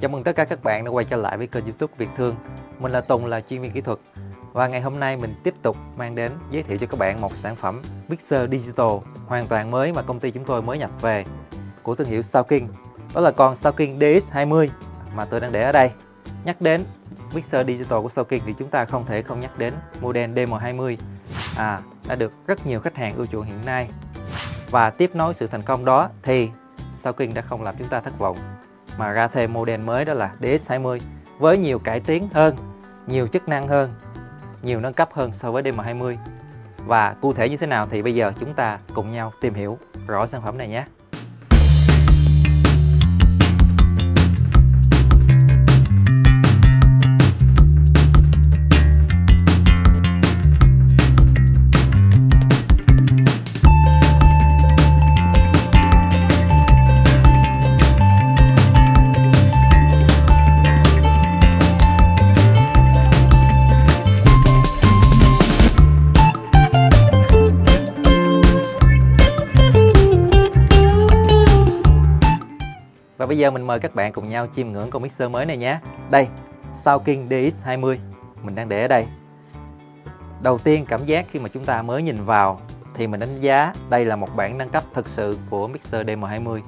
Chào mừng tất cả các bạn đã quay trở lại với kênh youtube Việt Thương. Mình là Tùng là chuyên viên kỹ thuật. Và ngày hôm nay mình tiếp tục mang đến giới thiệu cho các bạn một sản phẩm Mixer Digital hoàn toàn mới mà công ty chúng tôi mới nhập về của thương hiệu Soundking Đó là con Soundking DX20 mà tôi đang để ở đây. Nhắc đến Mixer Digital của Soundking thì chúng ta không thể không nhắc đến model dm20 à, đã được rất nhiều khách hàng ưa chuộng hiện nay. Và tiếp nối sự thành công đó thì Soundking đã không làm chúng ta thất vọng mà ra thêm model mới đó là DX20 với nhiều cải tiến hơn, nhiều chức năng hơn, nhiều nâng cấp hơn so với DM20. Và cụ thể như thế nào thì bây giờ chúng ta cùng nhau tìm hiểu rõ sản phẩm này nhé. Và bây giờ mình mời các bạn cùng nhau chiêm ngưỡng con mixer mới này nhé. Đây, Sauking DX20 mình đang để ở đây. Đầu tiên cảm giác khi mà chúng ta mới nhìn vào thì mình đánh giá đây là một bản nâng cấp thực sự của mixer DM20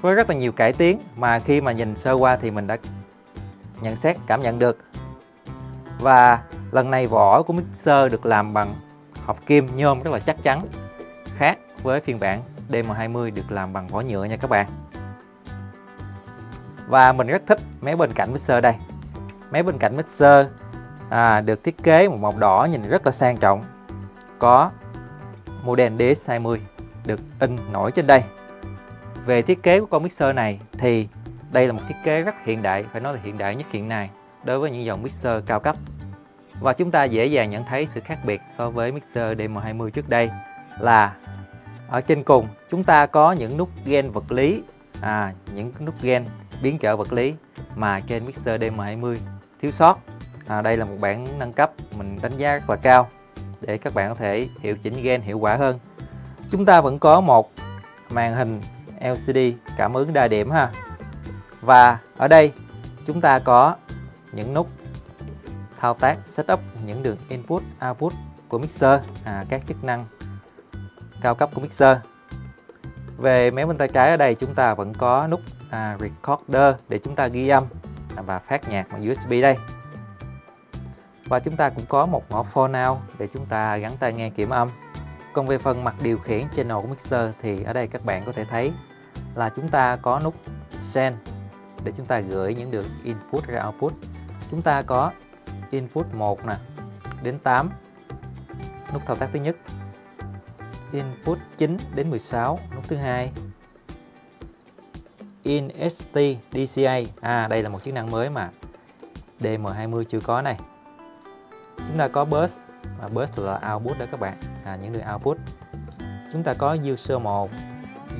với rất là nhiều cải tiến mà khi mà nhìn sơ qua thì mình đã nhận xét cảm nhận được. Và lần này vỏ của mixer được làm bằng hợp kim nhôm rất là chắc chắn khác với phiên bản DM20 được làm bằng vỏ nhựa nha các bạn. Và mình rất thích máy bên cạnh mixer đây. Máy bên cạnh mixer à, được thiết kế một màu đỏ nhìn rất là sang trọng. Có model DS20 được in nổi trên đây. Về thiết kế của con mixer này thì đây là một thiết kế rất hiện đại, phải nói là hiện đại nhất hiện nay đối với những dòng mixer cao cấp. Và chúng ta dễ dàng nhận thấy sự khác biệt so với mixer DM20 trước đây là ở trên cùng chúng ta có những nút gen vật lý à, những nút gen biến trở vật lý mà trên Mixer DM20 thiếu sót. À, đây là một bản nâng cấp mình đánh giá rất là cao để các bạn có thể hiệu chỉnh gen hiệu quả hơn. Chúng ta vẫn có một màn hình LCD cảm ứng đa điểm ha. Và ở đây chúng ta có những nút thao tác setup những đường input output của mixer à, các chức năng cao cấp của mixer. Về máy bên tay trái ở đây chúng ta vẫn có nút à, recorder để chúng ta ghi âm và phát nhạc bằng USB đây. Và chúng ta cũng có một ngõ phone out để chúng ta gắn tai nghe kiểm âm. Còn về phần mặt điều khiển channel của mixer thì ở đây các bạn có thể thấy là chúng ta có nút send để chúng ta gửi những đường input ra output. Chúng ta có input 1 nè đến 8 nút thao tác thứ nhất input 9 đến 16 nút thứ hai in ST DCA à đây là một chức năng mới mà. DM20 chưa có này. Chúng ta có burst và burst là output đó các bạn. À, những đường output. Chúng ta có user 1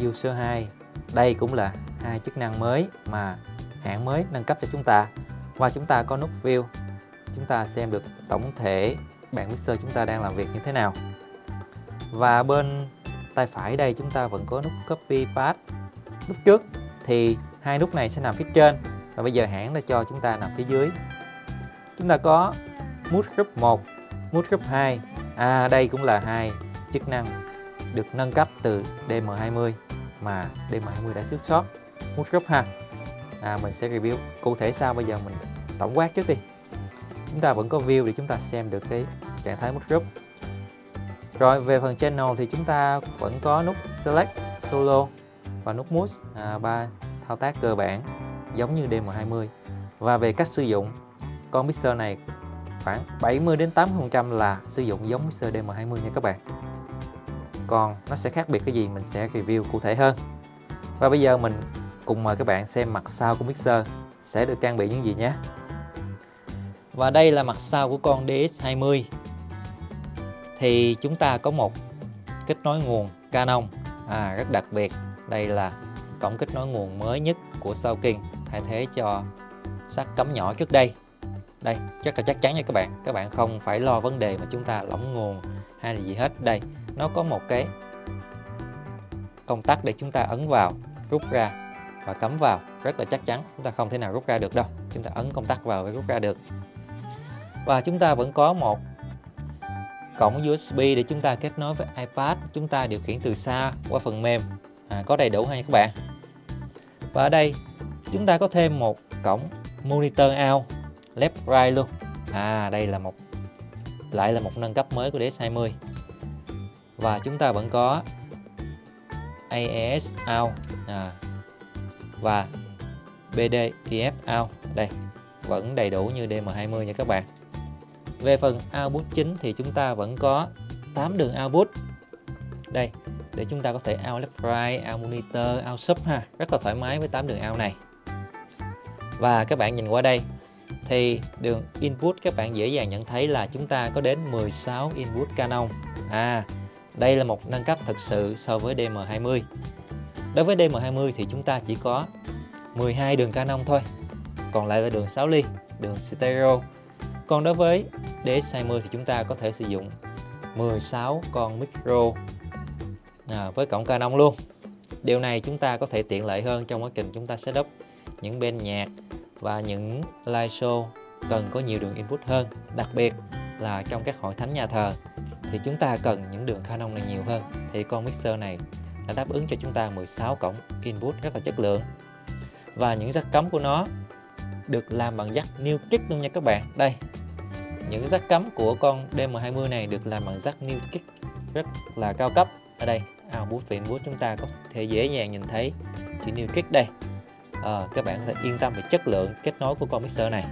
user 2 đây cũng là hai chức năng mới mà hãng mới nâng cấp cho chúng ta. Và chúng ta có nút view. Chúng ta xem được tổng thể bạn mixer chúng ta đang làm việc như thế nào. Và bên tay phải đây chúng ta vẫn có nút copy paste. Lúc trước thì hai nút này sẽ nằm phía trên. Và bây giờ hãng đã cho chúng ta nằm phía dưới. Chúng ta có mood group 1 mood group 2 à đây cũng là hai chức năng được nâng cấp từ DM20 mà DM20 đã thiếu sót mood group ha à, mình sẽ review. Cụ thể sau bây giờ mình tổng quát trước đi. Chúng ta vẫn có view để chúng ta xem được cái trạng thái mood group. Rồi về phần channel thì chúng ta vẫn có nút select solo và nút move à, ba thao tác cơ bản giống như DM20 và về cách sử dụng con mixer này khoảng 70 đến 80% là sử dụng giống mixer DM20 nha các bạn. Còn nó sẽ khác biệt cái gì mình sẽ review cụ thể hơn. Và bây giờ mình cùng mời các bạn xem mặt sau của mixer sẽ được trang bị những gì nhé. Và đây là mặt sau của con DS20 thì chúng ta có một kết nối nguồn Canon à, rất đặc biệt đây là cổng kết nối nguồn mới nhất của Soundking thay thế cho sắt cắm nhỏ trước đây. Đây, chắc là chắc chắn nha các bạn. Các bạn không phải lo vấn đề mà chúng ta lỏng nguồn hay là gì hết. Đây, nó có một cái công tắc để chúng ta ấn vào, rút ra và cắm vào. Rất là chắc chắn, chúng ta không thể nào rút ra được đâu. Chúng ta ấn công tắc vào và rút ra được. Và chúng ta vẫn có một cổng USB để chúng ta kết nối với iPad. Chúng ta điều khiển từ xa qua phần mềm à, có đầy đủ hay các bạn? Và ở đây chúng ta có thêm một cổng monitor out left right luôn. À đây là một lại là một nâng cấp mới của DS20 và chúng ta vẫn có AES out à, và BDIF out đây vẫn đầy đủ như DM20 nha các bạn. Về phần output chính thì chúng ta vẫn có 8 đường output. Đây để chúng ta có thể out left right, out monitor, out sub ha. Rất là thoải mái với 8 đường out này. Và các bạn nhìn qua đây thì đường input các bạn dễ dàng nhận thấy là chúng ta có đến 16 input Canon. À đây là một nâng cấp thực sự so với DM20 đối với DM20 thì chúng ta chỉ có 12 đường Canon thôi còn lại là đường 6 ly đường stereo. Còn đối với DS20 thì chúng ta có thể sử dụng 16 con micro à, với cổng Canon luôn. Điều này chúng ta có thể tiện lợi hơn trong quá trình chúng ta setup những bên nhạc và những live show cần có nhiều đường input hơn. Đặc biệt là trong các hội thánh nhà thờ thì chúng ta cần những đường Canon này nhiều hơn. Thì con mixer này đã đáp ứng cho chúng ta 16 cổng input rất là chất lượng. Và những rắc cắm của nó được làm bằng jack new kick luôn nha các bạn. Đây những rắc cắm của con DM20 này được làm bằng jack new kick rất là cao cấp. Ở đây output và input chúng ta có thể dễ dàng nhìn thấy chữ new kick đây. À, các bạn có thể yên tâm về chất lượng kết nối của con mixer này.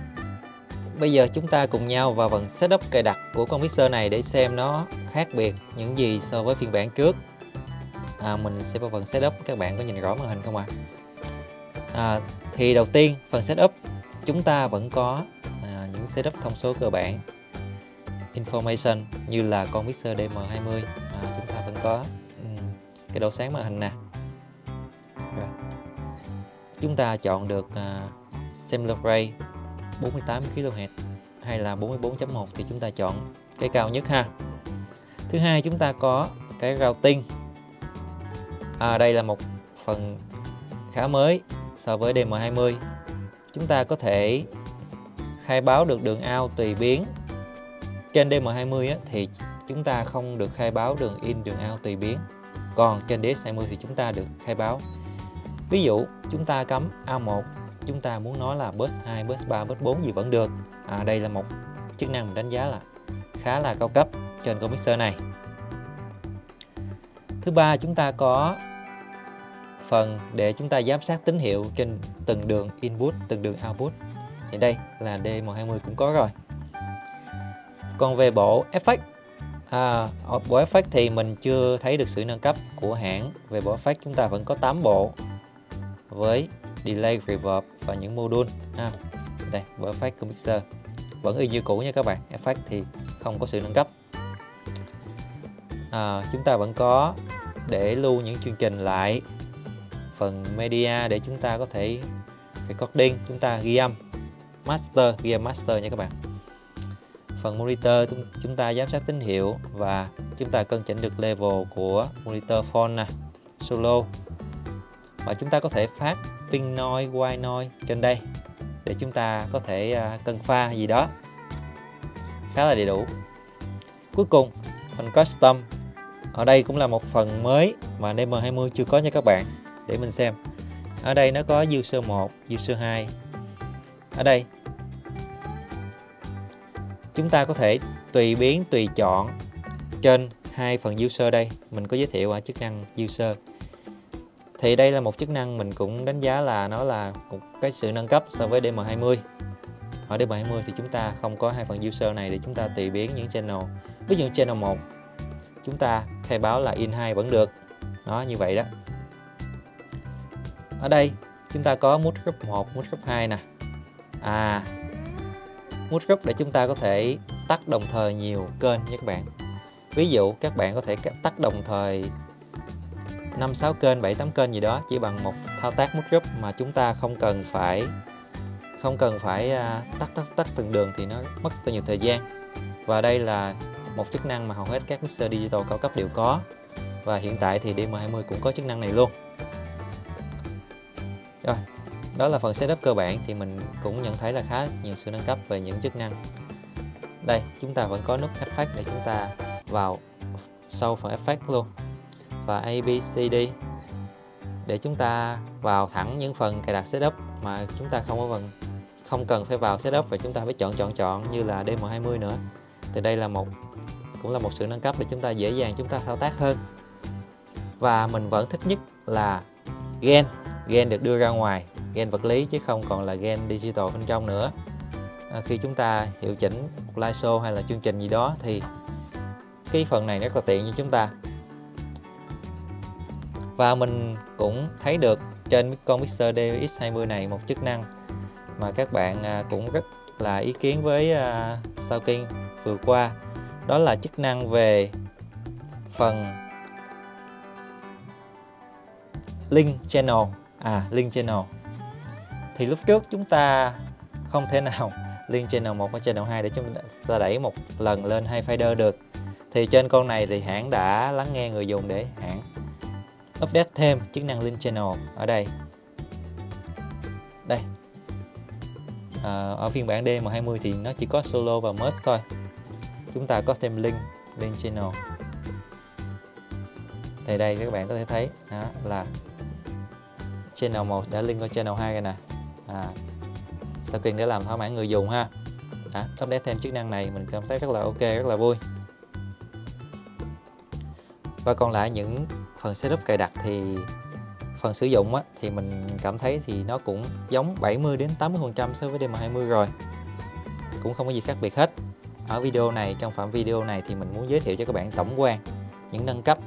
Bây giờ chúng ta cùng nhau vào phần setup cài đặt của con mixer này để xem nó khác biệt những gì so với phiên bản trước. À, mình sẽ vào phần setup các bạn có nhìn rõ màn hình không ạ? À? à, thì đầu tiên phần setup chúng ta vẫn có à, những setup thông số cơ bản. Information như là con mixer DM20 à, chúng ta vẫn có cái độ sáng màn hình nè. Rồi. chúng ta chọn được uh, similar ray 48 kHz hay là 44.1 thì chúng ta chọn cái cao nhất ha. Thứ hai chúng ta có cái routing. À, đây là một phần khá mới so với DM20 chúng ta có thể khai báo được đường out tùy biến. Trên DM20 á, thì chúng ta không được khai báo đường in đường out tùy biến còn trên DS20 thì chúng ta được khai báo ví dụ chúng ta cắm A1 chúng ta muốn nói là bus 2, bus 3, bus 4 gì vẫn được à, đây là một chức năng mình đánh giá là khá là cao cấp trên con mixer này thứ ba chúng ta có phần để chúng ta giám sát tín hiệu trên từng đường input, từng đường output. Thì đây là D120 cũng có rồi. Còn về bộ effect, à, bộ effect thì mình chưa thấy được sự nâng cấp của hãng. Về bộ effect chúng ta vẫn có 8 bộ với delay, reverb và những module. ha. đây, bộ effect của mixer vẫn y như cũ nha các bạn. Effect thì không có sự nâng cấp. À, chúng ta vẫn có để lưu những chương trình lại phần media để chúng ta có thể recording chúng ta ghi âm master ghi âm master nha các bạn phần monitor chúng ta giám sát tín hiệu và chúng ta cân chỉnh được level của monitor phone nè, solo. Và chúng ta có thể phát pin noise, white noise trên đây để chúng ta có thể à, cân pha gì đó khá là đầy đủ. Cuối cùng, phần custom. Ở đây cũng là một phần mới mà DM20 chưa có nha các bạn. Để mình xem. Ở đây nó có user 1 user 2 ở đây chúng ta có thể tùy biến tùy chọn trên hai phần user đây. Mình có giới thiệu ở chức năng user. Thì đây là một chức năng mình cũng đánh giá là nó là một cái sự nâng cấp so với DM20 ở DM20 thì chúng ta không có hai phần user này để chúng ta tùy biến những channel. Ví dụ channel 1 chúng ta khai báo là in 2 vẫn được. Nó như vậy đó. Ở đây chúng ta có mood group 1, mood group 2 nè. À mood group để chúng ta có thể tắt đồng thời nhiều kênh nha các bạn. Ví dụ, các bạn có thể tắt đồng thời 5 6 kênh 7 8 kênh gì đó chỉ bằng một thao tác mood group mà chúng ta không cần phải, không cần phải à, tắt tắt tắt từng đường thì nó mất rất nhiều thời gian. Và đây là một chức năng mà hầu hết các mixer digital cao cấp đều có. Và hiện tại thì DM20 cũng có chức năng này luôn. Rồi đó là phần setup cơ bản thì mình cũng nhận thấy là khá nhiều sự nâng cấp về những chức năng. Đây chúng ta vẫn có nút effect để chúng ta vào sâu phần effect luôn. Và A, B, C, D. Để chúng ta vào thẳng những phần cài đặt setup mà chúng ta không có phần không cần phải vào setup và chúng ta phải chọn chọn chọn như là DM20 nữa. Thì đây là một cũng là một sự nâng cấp để chúng ta dễ dàng chúng ta thao tác hơn. Và mình vẫn thích nhất là gen gen được đưa ra ngoài gen vật lý chứ không còn là gen digital bên trong nữa. À, khi chúng ta hiệu chỉnh một live show hay là chương trình gì đó thì cái phần này rất là tiện cho chúng ta. Và mình cũng thấy được trên con Mixer DX20 này một chức năng mà các bạn à, cũng rất là ý kiến với uh, Sao Kinh vừa qua. Đó là chức năng về phần link channel. À link channel thì lúc trước chúng ta không thể nào liên channel 1 và channel 2 để chúng ta đẩy một lần lên hai fader được. Thì trên con này thì hãng đã lắng nghe người dùng để hãng update thêm chức năng link channel ở đây. Đây. À, ở phiên bản DM20 thì nó chỉ có solo và merge thôi. Chúng ta có thêm link link channel. Thì đây các bạn có thể thấy đó là channel 1 đã link qua channel 2 rồi nè à, sau khi để làm thỏa mãn người dùng ha. À, update thêm chức năng này mình cảm thấy rất là ok rất là vui. Và còn lại những phần setup cài đặt thì phần sử dụng á, thì mình cảm thấy thì nó cũng giống 70 đến 80 phần trăm so với DM20 rồi. Cũng không có gì khác biệt hết. Ở video này trong phạm video này thì mình muốn giới thiệu cho các bạn tổng quan những nâng cấp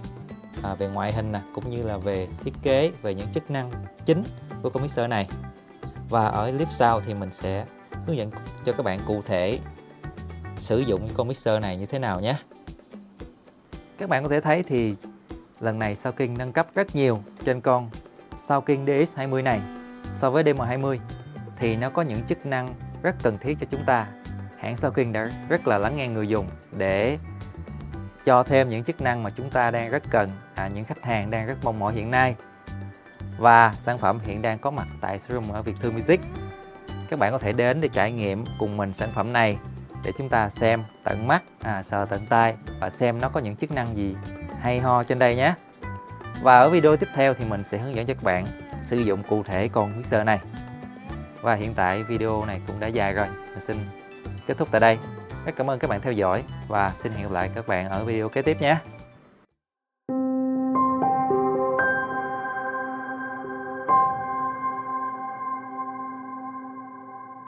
à, về ngoại hình nè cũng như là về thiết kế về những chức năng chính của con mixer này và ở clip sau thì mình sẽ hướng dẫn cho các bạn cụ thể sử dụng con mixer này như thế nào nhé. Các bạn có thể thấy thì lần này sao kinh nâng cấp rất nhiều trên con sao kinh DX20 này so với DM20 thì nó có những chức năng rất cần thiết cho chúng ta. Hãng sao kinh đã rất là lắng nghe người dùng để cho thêm những chức năng mà chúng ta đang rất cần à, những khách hàng đang rất mong mỏi hiện nay và sản phẩm hiện đang có mặt tại showroom ở Việt Thư Music. Các bạn có thể đến để trải nghiệm cùng mình sản phẩm này để chúng ta xem tận mắt à, sờ tận tay và xem nó có những chức năng gì hay ho trên đây nhé. Và ở video tiếp theo thì mình sẽ hướng dẫn cho các bạn sử dụng cụ thể con mixer này. Và hiện tại video này cũng đã dài rồi mình xin kết thúc tại đây. Rất cảm ơn các bạn theo dõi và xin hẹn gặp lại các bạn ở video kế tiếp nhé.